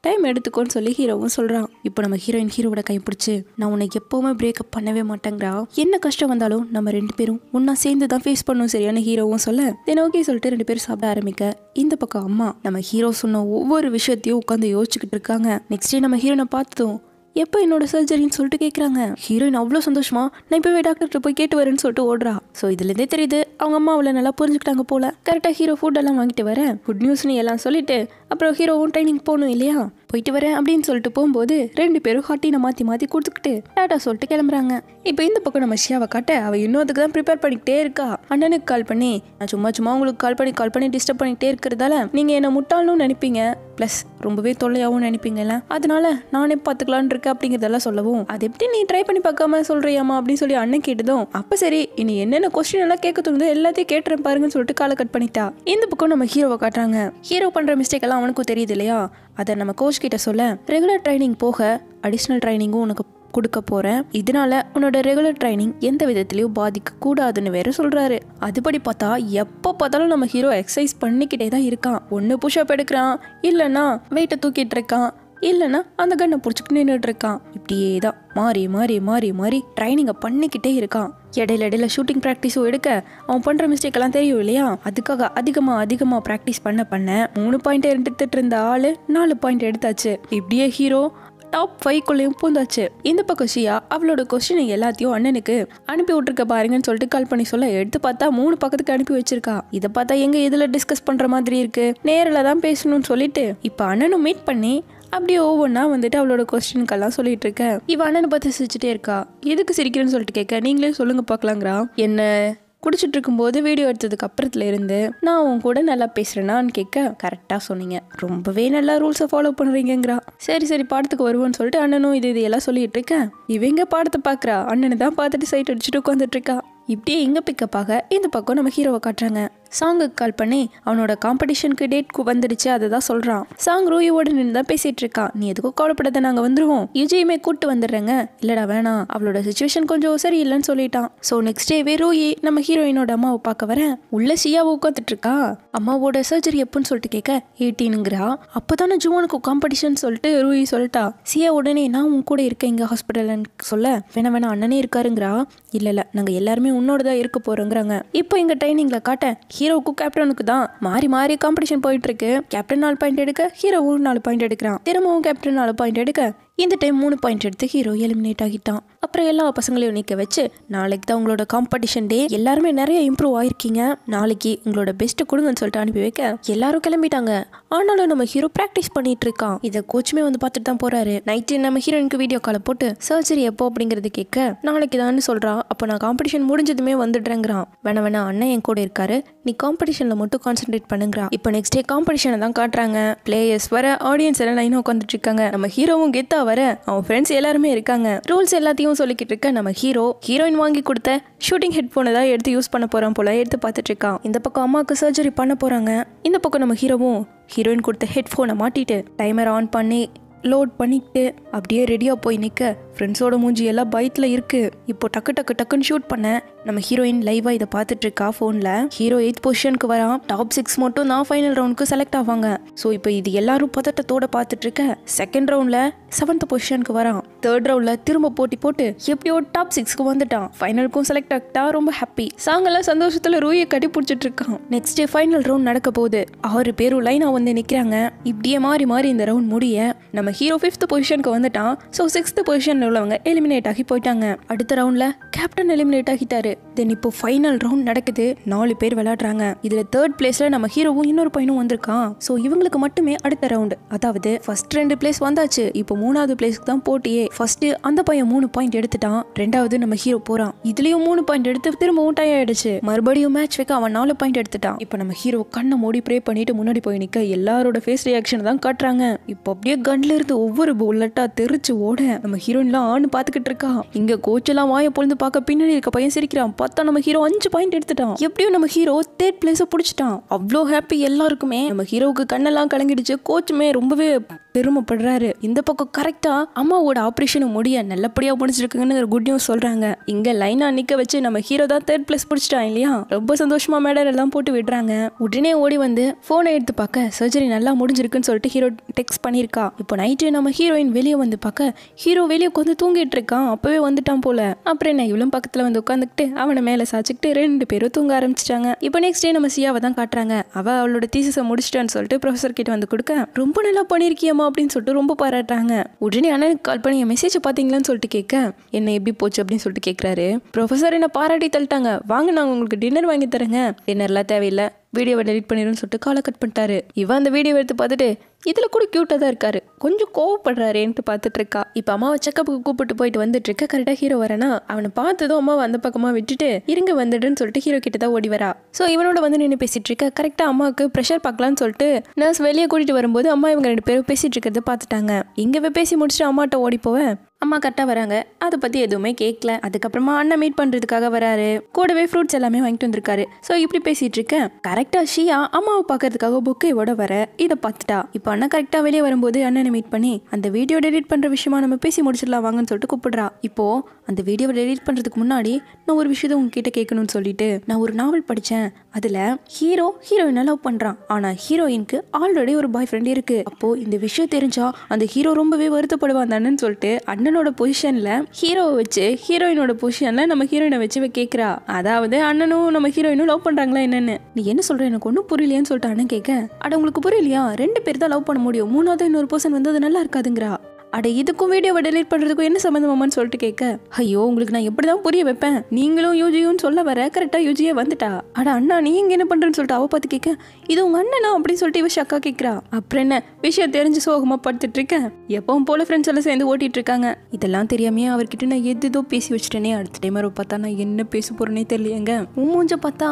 டைம் எடுத்துக்கோன்னு சொல்லி ஹீரோவும் சொல்கிறான் இப்போ நம்ம ஹீரோயின் ஹீரோவோட கைப்பிடிச்சு நான் உன்னை எப்போவுமே பிரேக்கப் பண்ணவே மாட்டேங்கிறா. என்ன கஷ்டம் வந்தாலும் நம்ம ரெண்டு பேரும் ஒன்றா சேர்ந்து தான் ஃபேஸ் பண்ணும் சரியான ஹீரோவும் சொல்ல தென் ஓகே சொல்லிட்டு ரெண்டு பேரும் சாப்பிட ஆரம்பிக்க இந்த பக்கம் அம்மா நம்ம ஹீரோ சொன்ன ஒவ்வொரு விஷயத்தையும் உட்காந்து யோசிச்சுக்கிட்டு இருக்காங்க. நெக்ஸ்ட் டே நம்ம ஹீரோனை பார்த்ததும் எப்போ என்னோட சர்ஜரின்னு சொல்லிட்டு கேட்குறாங்க ஹீரோயின் அவ்வளோ சந்தோஷமா நான் இப்போவே டாக்டர்கிட்ட போய் கேட்டு வரேன்னு சொல்லிட்டு ஓடுறா. ஸோ இதுலேருந்தே தெரியுது அவங்க அம்மா அவளை நல்லா புரிஞ்சுக்கிட்டாங்க போல. கரெக்டாக ஹீரோ ஃபுட் எல்லாம் வாங்கிட்டு வரேன் குட் நியூஸ்னு எல்லாம் சொல்லிட்டு அப்புறம் ஹீரோவும் ட்ரைனிங் போகணும் இல்லையா? போயிட்டு வரேன் அப்படின்னு சொல்லிட்டு போகும்போது ரெண்டு பேரும் ஹாட்டினை மாற்றி மாற்றி கொடுத்துக்கிட்டு டாட்டா சொல்லிட்டு கிளம்புறாங்க. இப்போ இந்த பக்கம் நம்ம ஷியாவை காட்ட அவள் இன்னும் அதுக்கு தான் ப்ரிப்பேர் பண்ணிக்கிட்டே இருக்கா. அண்ணனுக்கு கால் பண்ணி நான் சும்மா சும்மா உங்களுக்கு கால் பண்ணி கால் பண்ணி டிஸ்டர்ப் பண்ணிக்கிட்டே இருக்கிறதால நீங்கள் என்னை முட்டாள்னு நினைப்பீங்க. ப்ளஸ் ரொம்பவே தொல்லையாகவும் நினைப்பீங்கல்ல அதனால நானே பார்த்துக்கலான்னு இருக்கேன் அப்படிங்கிறதெல்லாம் சொல்லவும் அது எப்படி நீ ட்ரை பண்ணி பார்க்காம சொல்றியாமா அப்படின்னு சொல்லி அண்ணன் கேட்டதும் அப்போ சரி இனி என்னென்ன கொஸ்டின் எல்லாம் கேட்க தோணுது எல்லாத்தையும் கேட்டுறேன் பாருங்கன்னு சொல்லிட்டு காலை கட் பண்ணிட்டா. இந்த பக்கம் நம்ம ஹீரோவை காட்டுறாங்க. ஹீரோ பண்ணுற மிஸ்டேக் எல்லாம் அவனுக்கும் தெரியுது இல்லையா அதை நம்ம கோச் கிட்ட சொல்ல ரெகுலர் ட்ரைனிங் போக அடிஷ்னல் ட்ரைனிங்கும் உனக்கு கொடுக்க போறேன். இதனால உன்னோட ரெகுலர் ட்ரைனிங் எந்த விதத்திலையும் பாதிக்க கூடாதுன்னு வேற சொல்றாரு. அதுபடி பார்த்தா எப்போ பார்த்தாலும் நம்ம ஹீரோ எக்ஸசைஸ் பண்ணிக்கிட்டே தான் இருக்கான். ஒன்று புஷ்அப் எடுக்கிறான். இல்லைன்னா வெயிட்டை தூக்கிட்டு இருக்கான். இல்லைன்னா அந்த கண்ணை பிடிச்சிட்டு நின்றுட்டு இருக்கான். இப்படியே தான் மாறி மாறி மாறி மாறி ட்ரைனிங்கை பண்ணிக்கிட்டே இருக்கான். இடையில இடையில ஷூட்டிங் ப்ராக்டிஸும் எடுக்க அவன் பண்ணுற மிஸ்டேக் எல்லாம் தெரியும் இல்லையா? அதுக்காக அதிகமாக அதிகமாக ப்ராக்டிஸ் பண்ண பண்ண மூணு பாயிண்ட் எடுத்துட்டு இருந்த ஆள் நாலு பாயிண்ட் எடுத்தாச்சு. இப்படியே ஹீரோ டாப் ஃபைவ்க்குள்ளேயும் பூந்தாச்சு. இந்த பக்கம் ஷியா அவளோட கொஸ்டினை எல்லாத்தையும் அண்ணனுக்கு அனுப்பி விட்டுருக்க பாருங்கன்னு சொல்லிட்டு கால் பண்ணி சொல்ல எடுத்து பார்த்தா மூணு பக்கத்துக்கு அனுப்பி வச்சிருக்கா. இதை பார்த்தா எங்க இதுல டிஸ்கஸ் பண்ற மாதிரி இருக்கு? நேரில் தான் பேசணும்னு சொல்லிட்டு இப்போ அண்ணனும் மீட் பண்ணி அப்படியே ஒவ்வொன்றா வந்துட்டு அவளோட கொஸ்டினுக்கெல்லாம் சொல்லிட்டு இருக்க இவ அண்ணனை பார்த்து சிரிச்சுட்டே இருக்கா. எதுக்கு சிரிக்கிறேன்னு சொல்லிட்டு கேட்க நீங்களே சொல்லுங்க பார்க்கலாங்கிறா. என்ன? குடிச்சிட்டு இருக்கும்போது வீடியோ எடுத்ததுக்கு அப்புறத்துல இருந்து நான் உன் கூட நல்லா பேசுறேனான்னு கேட்க கரெக்டாக சொன்னீங்க. ரொம்பவே நல்லா ரூல்ஸை ஃபாலோ பண்ணுறீங்கிறா சரி சரி பாடத்துக்கு வருவோன்னு சொல்லிட்டு அண்ணனும் இது இதையெல்லாம் சொல்லிட்டு இருக்கேன் இவங்க பாடத்தை பார்க்குறா அண்ணனை தான் பார்த்துட்டு சைட் அடிச்சுட்டு உட்காந்துட்டு இருக்கா. இப்படியே எங்கே பிக்கப் ஆக இந்த பக்கம் நம்ம ஹீரோவை காட்டுறாங்க. சாங்குக்கு கால் பண்ணி அவனோட காம்படிஷனுக்கு டேட் வந்துடுச்சு அதை தான் சொல்கிறான் சாங் ரூயோட நின்று தான் பேசிட்டு இருக்கான் நீ எதுக்கும் கவலைப்படாத நாங்கள் வந்துடுவோம் யுஜியுமே கூட்டு வந்துடுறேங்க. இல்லடா வேணாம். அவளோட சுச்சுவேஷன் கொஞ்சம் சரி இல்லைன்னு சொல்லிட்டான் ஸோ நெக்ஸ்ட் டேவே ரூயி நம்ம ஹீரோயினோட அம்மாவை பார்க்க வரேன் உள்ள ஷியாவை உட்காந்துட்டு இருக்கா. அம்மாவோட சர்ஜரி எப்போன்னு சொல்லிட்டு கேட்க எயிட்டீனுங்கிறா? அப்போதானே ஜுவானுக்கு காம்படிஷன் சொல்லிட்டு ரூயி சொல்லிட்டா. சியா உடனே நான் உன் கூட இருக்கேன் இங்கே ஹாஸ்பிட்டல்னு சொல்ல. வேணா வேணா அண்ணனே இருக்காருங்கிறா. இல்லை இல்லை நாங்கள் எல்லாருமே உன்னோட தான் இருக்க போகிறோங்கிறாங்க இப்போ எங்கள் ட்ரைனிங்கில் காட்ட ஹீரோவுக்கும் கேப்டனுக்கு தான் மாறி மாறி காம்படிஷன் போயிட்டு இருக்கு கேப்டன் நாலு பாயிண்ட் எடுக்க ஹீரோவும் நாலு பாயிண்ட் எடுக்கிறான். திரும்பவும் கேப்டன் நாலு பாயிண்ட் எடுக்க இந்த டைம் மூணு பாயிண்ட் எடுத்து ஹீரோ எலிமினேட் ஆகிட்டான். அப்புறம் எல்லா பசங்களையும் நிற்க வச்சு நாளைக்கு தான் உங்களோட காம்படிஷன் டே எல்லாருமே நிறைய இம்ப்ரூவ் ஆயிருக்கீங்க. நாளைக்கு உங்களோட பெஸ்ட்டு கொடுங்கன்னு சொல்லிட்டு அனுப்பி வைக்க எல்லாரும் கிளம்பிட்டாங்க. ஆனாலும் நம்ம ஹீரோ ப்ராக்டிஸ் பண்ணிட்டு இருக்கான். இதை கோச்சுமே வந்து பார்த்துட்டு தான் போறாரு. நைட்டு நம்ம ஹீரோயினுக்கு வீடியோ காலை போட்டு சர்ஜரி எப்போ? அப்படிங்கிறது கேட்க நாளைக்கு தான் சொல்றான் அப்போ நான் காம்படிஷன் முடிஞ்சதுமே வந்துடுறேங்கிறான். வேணா வேணா அண்ணன் என் கூட இருக்காரு. நீ காம்படிஷன்ல மட்டும் கான்சென்ட்ரேட் பண்ணுங்கிறா. இப்போ நெக்ஸ்ட் டே காம்படிஷனை தான் காட்டுறாங்க. பிளேயர்ஸ் வர ஆடியன்ஸ் எல்லாம் லைனாக உட்காந்துட்டு இருக்காங்க. நம்ம ஹீரோவும் கெத்தா வர அவன் ஃப்ரெண்ட்ஸ் எல்லாருமே இருக்காங்க. ரூல்ஸ் எல்லாத்தையும் சொல்லிக்கிட்டு இருக்க நம்ம ஹீரோ ஹீரோயின் வாங்கி கொடுத்த ஷூட்டிங் ஹெட்ஃபோனை தான் எடுத்து யூஸ் பண்ண போறான் போல எடுத்து பார்த்துட்டு இருக்கான். இந்த பக்கம் அம்மாவுக்கு சர்ஜரி பண்ண போறாங்க. இந்த பக்கம் நம்ம ஹீரோவும் ஹீரோயின் கொடுத்த ஹெட்ஃபோனை மாட்டிட்டு டைமர் ஆன் பண்ணி லோட் பண்ணிக்கிட்டு அப்படியே ரெடியாக போய் நிற்க ஃப்ரெண்ட்ஸோட மூஞ்சி எல்லாம் பயத்தில் இருக்குது இப்போ டக்கு டக்கு டக்குன்னு ஷூட் பண்ணேன். நம்ம ஹீரோயின் லைவாக இதை பார்த்துட்டு இருக்கா ஃபோனில் ஹீரோ எயித் பொசிஷனுக்கு வரான். டாப் சிக்ஸ் மட்டும் தான் ஃபைனல் ரவுண்டுக்கு செலக்ட் ஆவாங்க. ஸோ இப்போ இது எல்லாரும் பதட்டத்தோட பார்த்துட்டு இருக்க. செகண்ட் ரவுண்டில் செவன்த் பொசிஷனுக்கு வரான். தேர்ட் ரவுண்டில் திரும்ப போட்டி போட்டு எப்படியோ டாப் சிக்ஸ்க்கு வந்துட்டான். ஃபைனலுக்கும் செலக்ட் ஆகிட்டா ரொம்ப ஹாப்பி சாங்கெல்லாம் சந்தோஷத்தில் ரூயை கட்டி பிடிச்சிட்டு இருக்கான். நெக்ஸ்ட் டே ஃபைனல் ரவுண்ட் நடக்க போகுது. ஆறு பேரும் லைனாக வந்து நிற்கிறாங்க இப்படியே மாறி மாறி இந்த ரவுண்ட் முடிய நம்ம ஹீரோ ஃபிஃப்த் பொசிஷனுக்கு வந்துட்டான். ஸோ சிக்ஸ்த் பொசிஷனில் உள்ளவங்க எலிமினேட் ஆகி போயிட்டாங்க. அடுத்த ரவுண்டில் கேப்டன் எலிமினேட் ஆகிட்டாரு. தென் இப்போ ஃபைனல் ரவுண்ட் நடக்குது. நாலு பேர் விளையாடுறாங்க. இதில் தேர்ட் பிளேஸில் நம்ம ஹீரோவும் இன்னொரு பையனும் வந்திருக்கான். ஸோ இவங்களுக்கு மட்டுமே அடுத்த ரவுண்டு அதாவது ஃபர்ஸ்ட் ரெண்டு பிளேஸ் வந்தாச்சு. இப்போ மூணாவது பிளேஸ்க்கு தான் போட்டியே. ஃபர்ஸ்ட் அந்த பையன் மூணு பாயிண்ட் எடுத்துட்டான். ரெண்டாவது நம்ம ஹீரோ போறான். இதுலயும் மூணு பாயிண்ட் எடுத்து திரும்பவும் டை ஆயிடுச்சு. மறுபடியும் மேட்ச் வைக்க அவன் நாலு பாயிண்ட் எடுத்துட்டான். இப்போ நம்ம ஹீரோ கண்ணை மூடி ப்ரே பண்ணிட்டு முன்னாடி போய் நிக்க எல்லாரோட ஃபேஸ் ரியாக்ஷன் தான் காட்டுறாங்க. இப்போ அப்படியே கண்ணில் இருந்து ஒவ்வொரு புல்லட்டா தெரிச்சு ஓட. நம்ம ஹீரோயின்லாம் ஆண் பார்த்துக்கிட்டு இருக்கா. இங்க கோச் எல்லாம் வாய பொழுது பார்க்க பின்னாடி இருக்க பையன் சிரிக்கிறான். பார்த்தா நம்ம ஹீரோ அஞ்சு பாயிண்ட் எடுத்துட்டான். எப்படியும் நம்ம ஹீரோ தேர்ட் பிளேஸை பிடிச்சிட்டான். அவ்வளோ ஹாப்பி எல்லாருக்குமே. நம்ம ஹீரோவுக்கு கண்ணெல்லாம் கலங்கிடுச்சு. கோச்சுமே ரொம்பவே பெருமைப்படுறாரு. இந்த பக்கம் கரெக்டா அம்மாவோட ஆப்ரேஷன் முடிய நல்லபடியா முடிச்சிருக்குன்னு குட் நியூஸ் சொல்றாங்க. இங்க லைனா நிக்க வச்சு நம்ம ஹீரோ தான் தேர்ட் பிளேஸ் பிடிச்சிட்டான் இல்லையா? ரொம்ப சந்தோஷமா மேடல் எல்லாம் போட்டு விடுறாங்க. உடனே ஓடி வந்து போனை எடுத்து பார்க்க சர்ஜரி நல்லா முடிஞ்சிருக்குன்னு சொல்லிட்டு ஹீரோ டெக்ஸ்ட் பண்ணியிருக்கா. இப்போ நைட்டு நம்ம ஹீரோயின் வெளியே வந்து பார்க்க ஹீரோ வெளியே உட்காந்து தூங்கிட்டு இருக்கான் அப்பவே வந்துட்டான் போல. அப்புறம் என்ன இவளும் பக்கத்துல வந்து உட்காந்துக்கிட்டு அவனை மேலே சாச்சிக்கிட்டு ரெண்டு பேரும் தூங்க ஆரம்பிச்சிட்டாங்க. இப்போ நெக்ஸ்ட் டே நம்ம சியாவை தான் காட்டுறாங்க. அவ அவளோட தீசஸை முடிச்சிட்டான்னு சொல்லிட்டு ப்ரொஃபசர் கிட்ட வந்து கொடுக்க ரொம்ப நல்லா பண்ணியிருக்கியம்மா அப்படின்னு சொல்லிட்டு ரொம்ப பாராட்டுறாங்க. உடனே அண்ணனுக்கு கால் பண்ணி என் மெசேஜை பார்த்தீங்களான்னு சொல்லிட்டு கேட்க. என்ன எப்படி போச்சு? அப்படின்னு சொல்லிட்டு கேட்குறாரு. ப்ரொஃபசர் என்ன பாராட்டி தள்ளிட்டாங்க. வாங்க நாங்கள் உங்களுக்கு டின்னர் வாங்கி தரேங்க. டின்னர்லாம் தேவையில்லை. வீடியோவை டெலிட் பண்ணிடுன்னு சொல்லிட்டு காலை கட் பண்ணிட்டாரு. இவன் அந்த வீடியோ எடுத்து பார்த்துட்டு இதில் கூட க்யூட்டாக தான் இருக்காரு. கொஞ்சம் கோவப்படுறாரேன்ட்டு பார்த்துட்டு இருக்கா. இப்போ அம்மாவை செக்கப்புக்கு கூப்பிட்டு போயிட்டு வந்துட்டு இருக்க கரெக்டாக ஹீரோ வரனா? அவனை பார்த்ததும் அம்மாவை அந்த பக்கமாக விட்டுட்டு இருங்க வந்துடுன்னு சொல்லிட்டு ஹீரோ கிட்ட தான் ஓடி வரா. ஸோ இவனோட வந்து நின்று பேசிட்டு இருக்க. கரெக்டாக அம்மாவுக்கு ப்ரெஷர் பார்க்கலான்னு சொல்லிட்டு நர்ஸ் வெளியே கூட்டிட்டு வரும்போது அம்மா இவங்க ரெண்டு பேரும் பேசிட்டு இருக்கிறத பார்த்துட்டாங்க. இங்கே பேசி முடிச்சுட்டு அம்மாட்ட ஓடி போவேன் அம்மா கரெக்டாக வராங்க. அதை பற்றி எதுவுமே கேட்கல அதுக்கப்புறமா அண்ணன் மீட் பண்ணுறதுக்காக வராரு. கூடவே ஃப்ரூட்ஸ் எல்லாமே வாங்கிட்டு வந்திருக்காரு. ஸோ இப்படி பேசிட்டு இருக்கேன். கரெக்டாக ஷியா அம்மாவை பார்க்கறதுக்காக புக்கையோட வர. இதை பார்த்துட்டா. இப்போ அண்ணன் கரெக்டாக வெளியே வரும்போது அண்ணனை மீட் பண்ணி அந்த வீடியோ டெலிட் பண்ணுற விஷயமா நம்ம பேசி முடிச்சிடலாம் வாங்கன்னு சொல்லிட்டு கூப்பிடுறா. இப்போ அந்த வீடியோவை டெலிட் பண்ணுறதுக்கு முன்னாடி நான் ஒரு விஷயத்தை உங்ககிட்ட கேட்கணும்னு சொல்லிட்டு நான் ஒரு நாவல் படித்தேன் அதில் ஹீரோ ஹீரோயினை லவ் பண்ணுறான் ஆனால் ஹீரோயினுக்கு ஆல்ரெடி ஒரு பாய் ஃப்ரெண்ட் இருக்கு. அப்போ இந்த விஷயம் தெரிஞ்சா அந்த ஹீரோ ரொம்பவே வருத்தப்படுவான் தானேன்னு சொல்லிட்டு அண்ணன் அண்ணனோட பொசிஷனில் ஹீரோவை வச்சு ஹீரோயினோட பொசிஷனில் நம்ம ஹீரோயினை வச்சு இவ கேட்குறா அதாவது அண்ணனும் நம்ம ஹீரோயினும் லவ் பண்ணுறாங்களா என்னன்னு. நீ என்ன சொல்ற? எனக்கு ஒன்றும் புரியலையேன்னு சொல்லிட்டு அண்ணன் கேட்க அட உங்களுக்கு புரியலையா? ரெண்டு பேர் தான் லவ் பண்ண முடியும். மூணாவது இன்னொரு பர்சன் வந்து அது நல்லா இருக்காதுங்கிறா. அட இதுக்கும் வீடியோவை டெலிட் பண்ணுறதுக்கும் என்ன சம்மந்தமாமான்னு சொல்லிட்டு கேட்க ஐயோ உங்களுக்கு நான் எப்படி தான் புரிய வைப்பேன்? நீங்களும் யூஜியும் சொல்ல வர கரெக்டாக யூஜியே வந்துட்டா? அட அண்ணா நீ இங்கே என்ன பண்ணுறேன்னு சொல்லிட்டு அவ பார்த்து கேட்க இது உங்க அண்ணனா? அப்படின்னு சொல்லிட்டு இவ ஷக்கா கேட்குறா. அப்புறம் என்ன விஷயம் தெரிஞ்சு சோகமாக படுத்துட்டு இருக்கேன் எப்பவும் போல ஃப்ரெண்ட்ஸ் எல்லாம் சேர்ந்து ஓட்டிட்டு இருக்காங்க. இதெல்லாம் தெரியாமையே அவர்கிட்ட நான் எது ஏதோ பேசி வச்சுட்டேனே. அடுத்த டைம் அவர் பார்த்தா நான் என்ன பேச போறேனே தெரியலையேங்க. உன் மூஞ்ச பார்த்தா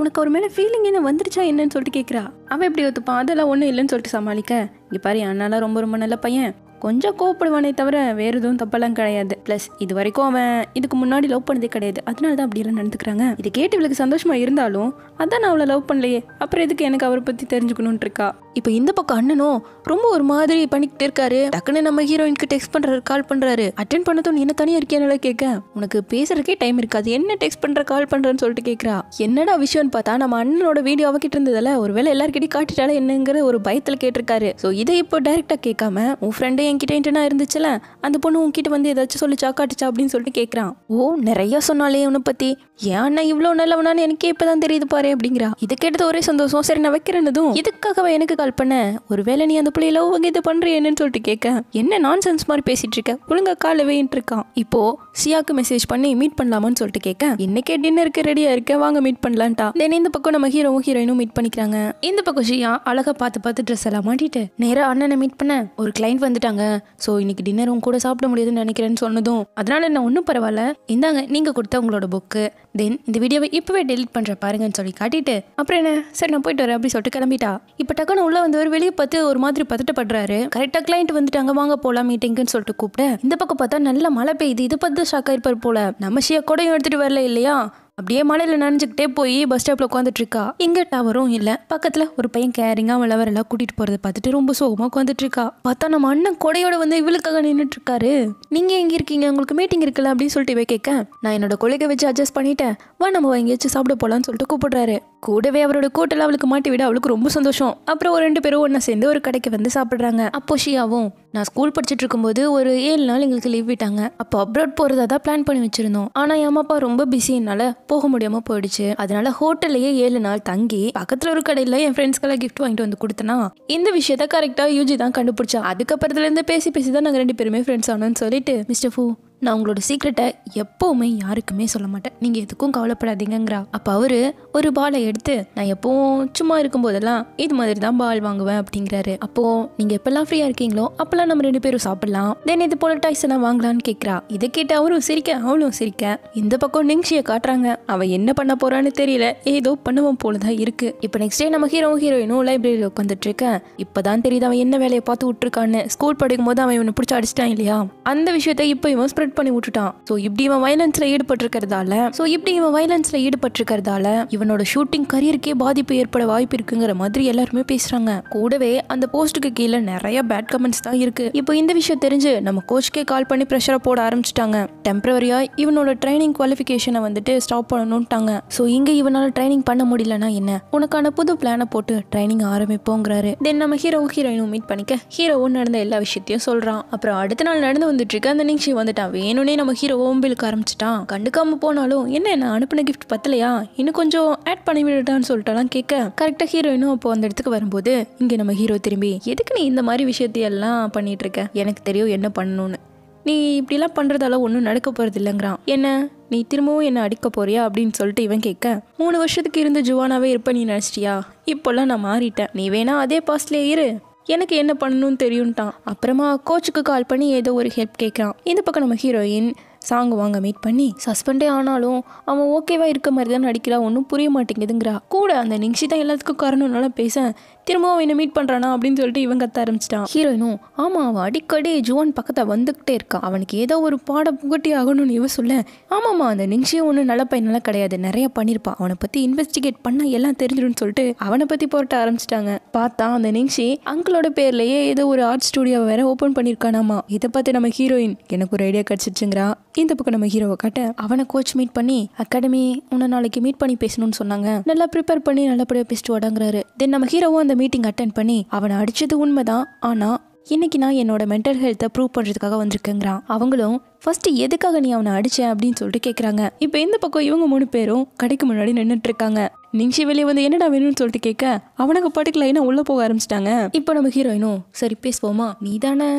உனக்கு அவர் மேலே ஃபீலிங் என்ன வந்துடுச்சா என்னன்னு சொல்லிட்டு கேட்குறா. அவன் எப்படி ஒத்துப்பான்? அதெல்லாம் ஒன்றும் இல்லைன்னு சொல்லிட்டு சமாளிக்க. இங்கே பாரு அண்ணாலாம் ரொம்ப ரொம்ப நல்ல பையன். கொஞ்சம் கோவப்படுவானே தவிர வேறு எதுவும் தப்பெல்லாம் கிடையாது. ப்ளஸ் இது வரைக்கும் அவன் இதுக்கு முன்னாடி லவ் பண்ணதே கிடையாது. அதனால தான் அப்படியெல்லாம் நடந்துக்கிறாங்க. இது கேட்டு இவளுக்கு சந்தோஷமா இருந்தாலும் அதான் நான் அவளை லவ் பண்ணலையே. அப்புறம் எதுக்கு எனக்கு அவரை பற்றி தெரிஞ்சுக்கணும்னு இருக்கா? இப்போ இந்த பக்கம் அண்ணனும் ரொம்ப ஒரு மாதிரி பண்ணிக்கிட்டே இருக்காரு. டக்குன்னு நம்ம ஹீரோயினுக்கு டெக்ஸ்ட் பண்றாரு கால் பண்றாரு. அட்டன் பண்ணதும் என்ன தனியா இருக்கேன்னு கேட்க? உனக்கு பேசுறதுக்கே டைம் இருக்காது. என்ன டெக்ஸ்ட் பண்ற கால் பண்றேன்னு சொல்லிட்டு கேட்கறா என்னடா விஷயம்னு பார்த்தா நம்ம அண்ணனோட வீடியோ அவகிட்ட இருந்ததுல ஒருவேளை எல்லாருக்கிட்டையும் காட்டிட்டாலே என்னங்கிற ஒரு பயத்துல கேட்டிருக்காரு. ஸோ இதை இப்போ டைரக்டா கேட்காம உன் ஃப்ரெண்டே என்கிட்ட இன்டர்னா இருந்துச்சுல? அந்த பொண்ணு உன்கிட்ட வந்து ஏதாச்சும் சொல்லிச்சா காட்டுச்சா அப்படின்னு சொல்லிட்டு கேட்குறான் ஓ நிறைய சொன்னாலே உன்னை பற்றி ஏன் அண்ணா இவ்வளோ நல்லவனான்னு எனக்கே இப்பதான் தெரியுது பாரு அப்படிங்கிறா. இதை கேட்டது ஒரே சந்தோஷம். சரி நான் வைக்கிறேன்னதும் இதுக்காகவே எனக்கு கால் பண்ண? ஒருவேளை நீ அந்த பிள்ளைய லவ் வகை இது பண்றியேன்னு சொல்லிட்டு கேட்க என்ன நான் சென்ஸ் மாதிரி பேசிட்டு இருக்க? ஒழுங்கா கால வேயின்ட்டு இருக்கான் இப்போ சியாக்கு மெசேஜ் பண்ணி மீட் பண்ணலாமான்னு சொல்லிட்டு கேட்க இன்னைக்கே டின்னருக்கு ரெடியா இருக்க? வாங்க மீட் பண்ணலான்ட்டா. தென் இந்த பக்கம் நம்ம ஹீரோவும் ஹீரோயினும் மீட் பண்ணிக்கிறாங்க. இந்த பக்கம் ஷியா அழகா பார்த்து பார்த்து ட்ரெஸ் எல்லாம் மாட்டிட்டு நேரா அண்ணனை மீட் பண்ண. ஒரு கிளைண்ட் வந்துட்டாங்க. ஸோ இன்னைக்கு டின்னர் உங்க கூட சாப்பிட முடியாதுன்னு நினைக்கிறேன்னு சொன்னதும் அதனால என்ன? ஒன்றும் பரவாயில்ல. இந்தாங்க நீங்க கொடுத்த உங்களோட புக்கு தென் இந்த வீடியோவை இப்பவே டெலிட் பண்ற பாருங்கன்னு சொல்லி காட்டிட்டு அப்புறம் என்ன? சரி நான் போயிட்டு வரேன் அப்படி சொல்லிட்டு கிளம்பிட்டா. இப்போ டக்குன்னு உள்ள வந்தவர் வெளியே பார்த்து ஒரு மாதிரி பதட்டப்படுறாரு. கரெக்டாக கிளைண்ட் வந்துட்டாங்க வாங்க போலாம் மீட்டிங்க்குன்னு சொல்லிட்டு கூப்பிட இந்த பக்கம் பார்த்தா நல்ல மழை பெய்யுது. இதை பார்த்து ஷாக் ஆயிருப்பார் போல. நம்ம ஷியா கூடயும் எடுத்துட்டு வரல இல்லையா? அப்படியே மழையில நனைஞ்சுக்கிட்டே போய் பஸ் ஸ்டாப்ல உட்காந்துட்டு இருக்கா இங்க டவரும் இல்ல. பக்கத்துல ஒரு பையன் கேரிங்கா விளவரெல்லாம் கூட்டிட்டு போறத பார்த்துட்டு ரொம்ப சோகமா உட்காந்துட்டு இருக்கா பார்த்தா நம்ம அண்ணன் கொடையோட வந்து இவளுக்காக நின்றுட்டு இருக்காரு நீங்க எங்க இருக்கீங்க? உங்களுக்கு மீட்டிங் இருக்குல்ல அப்படின்னு சொல்லிட்டு இவ கேட்க நான் என்னோட கொள்கை வச்சு அட்ஜஸ்ட் பண்ணிட்டேன். வா நம்ம எங்கேயாச்சும் சாப்பிட போகலான்னு சொல்லிட்டு கூப்பிடுறாரு. கூடவே அவரோட கூட்டில் அவளுக்கு மாட்டி விட அவளுக்கு ரொம்ப சந்தோஷம். அப்புறம் ஒரு ரெண்டு பேரும் ஒன்றா சேர்ந்து ஒரு கடைக்கு வந்து சாப்பிட்றாங்க. அப்போ ஷியாவும் நான் ஸ்கூல் படிச்சுட்டு இருக்கும்போது ஒரு ஏழு நாள் எங்களுக்கு லீவ் விட்டாங்க. அப்போ அப்ராட் போகிறதா தான் பிளான் பண்ணி வச்சிருந்தோம். ஆனால் என் அம்மா அப்பா ரொம்ப பிஸினால போக முடியாமல் போயிடுச்சு. அதனால ஹோட்டல்லையே ஏழு நாள் தங்கி பக்கத்தில் ஒரு கடையில் என் ஃப்ரெண்ட்ஸ்க்கெல்லாம் கிஃப்ட் வாங்கிட்டு வந்து கொடுத்தனா இந்த விஷயத்த கரெக்டாக யூஜி தான் கண்டுபிடிச்சா. அதுக்கப்புறத்துலேருந்து பேசி பேசி தான் நாங்கள் ரெண்டு பேருமே ஃப்ரெண்ட்ஸ் ஆனோன்னு சொல்லிட்டு மிஸ்டர் ஃபூ நான் உங்களோட சீக்ரெட்டை எப்போவுமே யாருக்குமே சொல்ல மாட்டேன். நீங்கள் எதுக்கும் கவலைப்படாதீங்கிறா அப்போ அவர் ஒரு பாலை எடுத்து நான் எப்போவும் சும்மா இருக்கும்போதெல்லாம் இது மாதிரி தான் பால் வாங்குவேன் அப்படிங்கிறாரு. அப்போ நீங்கள் எப்பெல்லாம் ஃப்ரீயாக இருக்கீங்களோ அப்போல்லாம் நம்ம ரெண்டு பேரும் சாப்பிடலாம். தென் இது போல டாய்ஸ் எல்லாம் வாங்கலாம்னு கேட்குறா இதை கேட்டு அவரும் சிரிக்க அவளும் சிரிக்க இந்த பக்கம் நிங்ஷியை காட்டுறாங்க. அவள் என்ன பண்ண போறான்னு தெரியல. ஏதோ பண்ணுவோம் போல தான் இருக்கு. இப்போ நெக்ஸ்ட் டே நம்ம ஹீரோ ஹீரோயினும் லைப்ரரியில் உட்காந்துட்டு இருக்கேன் இப்போதான் தெரியுது அவன் என்ன வேலையை பார்த்து விட்டுருக்கான்னு. ஸ்கூல் படிக்கும் போது அவன் இவனை பிடிச்சி அடிச்சிட்டான் இல்லையா? அந்த விஷயத்தை இப்போ இவன் ஸ்ப்ரெட் பண்ணி விட்டுட்டான். ஸோ இப்படி இவன் வயலன்ஸ்ல ஈடுபட்டிருக்கிறதால ஸோ இப்படி இவன் வயலன்ஸ்ல ஈடுபட்டிருக்கிறதால இவனோட ஷூட்டிங் கரியருக்கே பாதிப்பு ஏற்பட வாய்ப்பு இருக்குங்கிற மாதிரி எல்லாருமே பேசுறாங்க. கூடவே அந்த போஸ்ட்டுக்கு கீழே நிறைய பேட் கமெண்ட்ஸ் தான் இருக்கு. இப்போ இந்த விஷயம் தெரிஞ்சு நம்ம கோச்சுக்கே கால் பண்ணி ப்ரெஷரை போட ஆரம்பிச்சிட்டாங்க. டெம்பரவரியா இவனோட ட்ரைனிங் குவாலிஃபிகேஷனை வந்துட்டு ஸ்டாப் பண்ணணும்ட்டாங்க. ஸோ இங்க இவனால ட்ரைனிங் பண்ண முடியலன்னா என்ன? உனக்கான புது பிளானை போட்டு ட்ரைனிங் ஆரம்பிப்போங்கிறாரு. தென் நம்ம ஹீரோ ஹீரோயினும் மீட் பண்ணிக்க ஹீரோவும் நடந்த எல்லா விஷயத்தையும் சொல்றான். அப்புறம் அடுத்த நாள் நடந்து வந்துட்டு இருக்க அந்த நிமிஷம் வந்துட்டான் வேணும்னே நம்ம ஹீரோ ஓம்பிலுக்கு ஆரம்பிச்சிட்டான். கண்டுக்காம போனாலும் என்ன நான் அனுப்பின கிஃப்ட் பத்தலையா? இன்னும் கொஞ்சம் ஆட் பண்ணி விடுட்டான்னு சொல்லிட்டாலாம் கேட்க கரெக்டாக ஹீரோயினும் அப்போ அந்த இடத்துக்கு வரும்போது இங்கே நம்ம ஹீரோ திரும்பி எதுக்கு நீ இந்த மாதிரி விஷயத்தையெல்லாம் பண்ணிட்டு இருக்க? எனக்கு தெரியும் என்ன பண்ணணும்னு. நீ இப்படிலாம் பண்ணுறதால ஒன்றும் நடக்க போகிறது இல்லைங்கிறான். என்ன? நீ திரும்பவும் என்ன அடிக்க போறியா? அப்படின்னு சொல்லிட்டு இவன் கேட்க மூணு வருஷத்துக்கு இருந்து ஜுவானாவே இருப்ப நீ நினச்சிட்டியா? இப்போல்லாம் நான் மாறிட்டேன். நீ வேணா அதே பாஸ்ட்லேயே இரு. எனக்கு என்ன பண்ணணும்னு தெரியும்ட்டான். அப்புறமா கோச்சுக்கு கால் பண்ணி ஏதோ ஒரு ஹெல்ப் கேட்குறான். இந்த பக்கம் நம்ம ஹீரோயின் சாங் வாங்க மீட் பண்ணி சஸ்பெண்டே ஆனாலும் அவன் ஓகேவா இருக்க மாதிரி தான் நடிக்கிறா ஒன்றும் புரிய மாட்டேங்குதுங்கிறா. கூட அந்த நிங்ஷி தான் எல்லாத்துக்கும் காரணம்னால பேச திரும்பவும் அவனை மீட் பண்ணுறானா அப்படின்னு சொல்லிட்டு இவன் கத்த ஆரம்பிச்சிட்டான். ஹீரோயினும் ஆமாம் அவன் அடிக்கடி ஜுவான் பக்கத்தை வந்துக்கிட்டே இருக்கான் அவனுக்கு ஏதோ ஒரு பாட புகட்டி ஆகணும்னு இவன் சொல்ல ஆமாம்மா அந்த நிங்ஷியும் ஒன்றும் நல்ல பையனெல்லாம் கிடையாது நிறைய பண்ணியிருப்பான் அவனை பற்றி இன்வெஸ்டிகேட் பண்ண எல்லாம் தெரிஞ்சிடும்னு சொல்லிட்டு அவனை பற்றி போராட்ட ஆரம்பிச்சிட்டாங்க. பார்த்தா அந்த நிங்ஷி அங்கிளோட பேர்லயே ஏதோ ஒரு ஆர்ட் ஸ்டுடியோ வேற ஓப்பன் பண்ணியிருக்கானாமா இதை பார்த்து நம்ம ஹீரோயின் எனக்கு ஒரு ஐடியா கிடச்சிருச்சுங்கிறா. இந்த பக்கம் நம்ம ஹீரோவை காட்ட அவனை கோச் மீட் பண்ணி அகாடமி உன்னை நாளைக்கு மீட் பண்ணி பேசணும்னு சொன்னாங்க. நல்லா ப்ரிப்பேர் பண்ணி நல்லபடியாக பேசிட்டு வடாங்கிறாரு. தென் நம்ம ஹீரோவும் அந்த மீட்டிங் அட்டன் பண்ணி அவனை அடிச்சது உண்மைதான். ஆனா இன்னைக்கு நான் என்னோட மென்டல் ஹெல்த்தை ப்ரூவ் பண்ணுறதுக்காக வந்திருக்கேங்கிறான். அவங்களும் ஃபர்ஸ்ட் எதுக்காக நீ அவனை அடிச்ச? அப்படின்னு சொல்லிட்டு கேட்குறாங்க இப்போ இந்த பக்கம் இவங்க மூணு பேரும் கடைக்கு முன்னாடி நின்றுட்டு இருக்காங்க நிங்ஷி வெளியே வந்து என்னடா வேணும்னு சொல்லிட்டு கேட்க? அவனுக்கு பாட்டுக்கு லைனாக உள்ளே போக ஆரம்பிச்சிட்டாங்க. இப்போ நம்ம ஹீரோயினும் சரி பேசுவோமா? நீ தானே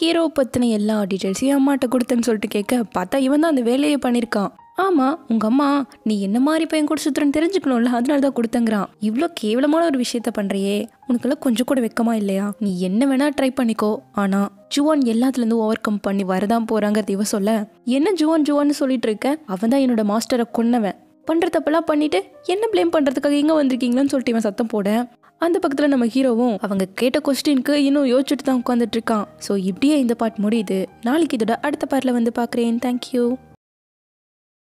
ஹீரோ பற்றின எல்லா டீட்டெயில்ஸையும் அம்மாட்ட கொடுத்தேன்னு சொல்லிட்டு கேட்க பார்த்தா இவன் தான் அந்த வேலையை பண்ணியிருக்கான் ஆமாம் உங்கள் அம்மா நீ என்ன மாதிரி பையன் கூட சுற்றுறன்னு தெரிஞ்சுக்கணும்ல அதனால தான் கொடுத்தங்கிறான். இவ்வளோ கேவலமான ஒரு விஷயத்த பண்ணுறியே உனக்கெல்லாம் கொஞ்சம் கூட வெக்கமா இல்லையா? நீ என்ன வேணா ட்ரை பண்ணிக்கோ. ஆனால் ஜுவான் எல்லாத்துலேருந்து ஓவர் கம் பண்ணி வரதான் போகிறாங்கிறது இவ சொல்ல. என்ன ஜுவான் ஜுவான்னு சொல்லிட்டு இருக்க? அவன் தான் என்னோட மாஸ்டரை கொன்னவன். பண்ணுற தப்பெல்லாம் பண்ணிட்டு என்ன ப்ளேம் பண்ணுறதுக்காக எங்கே வந்திருக்கீங்களான்னு சொல்லிட்டு இவன் சத்தம் போட. அந்த பக்கத்தில் நம்ம ஹீரோவும் அவங்க கேட்ட கொஸ்டினுக்கு இன்னும் யோசிச்சுட்டு தான் உட்காந்துட்டு இருக்கான். ஸோ இப்படியே இந்த பாட் முடியுது. நாளைக்கு இதோட அடுத்த பாட்டில் வந்து பார்க்குறேன். தேங்க்யூ